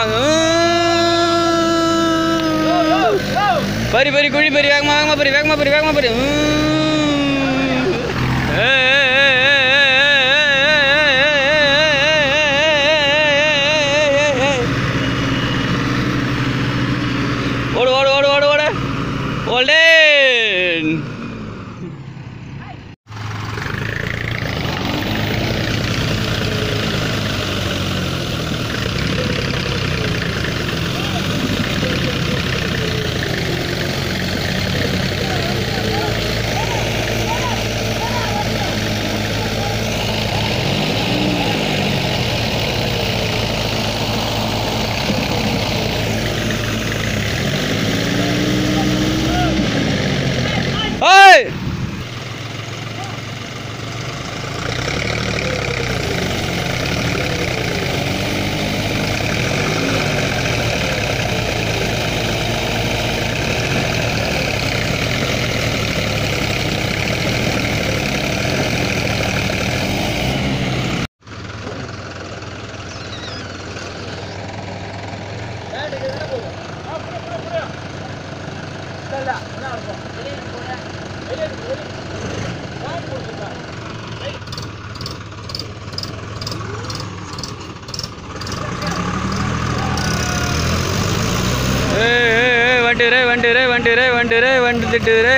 சும்மா பரி பரி குழி பரி வேகமா வேகமா பரி வேகமா பரி வேகமா பரி. வண்டி ரே வண்டி ரே வண்டி ரே வண்டி ரே வண்டி திட்டு ரே.